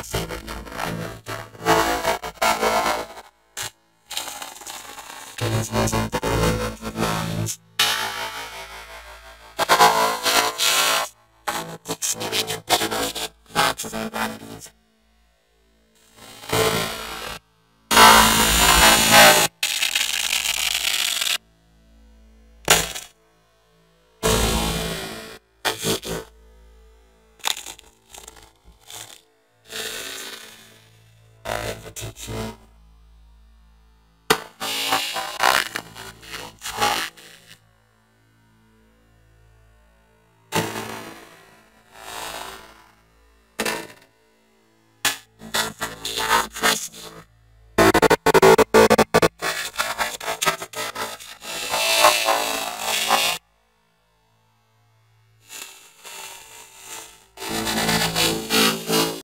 my favorite teacher